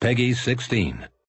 Peggy 16.